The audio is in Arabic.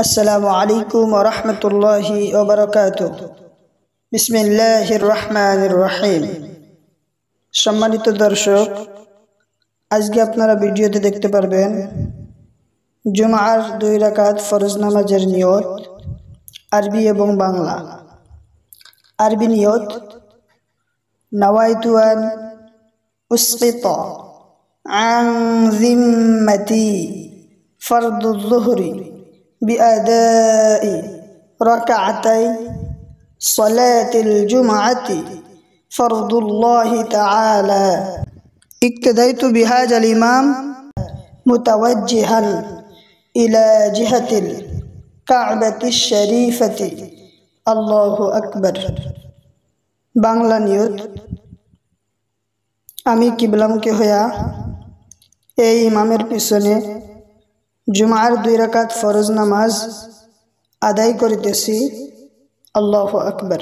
আসসালামু আলাইকুম রহমতুল্লাহি ওবরকাত বিসমিল্লাহ রহমান রহিম সম্মানিত দর্শক আজকে আপনারা ভিডিওতে দেখতে পারবেন জুমার দুই রাকাত ফরজ নামাজের নিয়ত আরবি এবং বাংলা আরবি নিয়ত নওয়াইতুয়ান উসকিত عن ذمتي فرض الظهر بأداء ركعتي صلاة الجمعة فرض الله تعالى اقتديت بهذا الإمام متوجها إلى جهة الكعبة الشريفة الله أكبر বাংলা নিয়ত আমি কিবলামুখী হইয়া এই ইমামের পিছনে জুমার দুই রাকাত ফরজ নামাজ আদায় করিতেছি। আল্লাহ আকবর।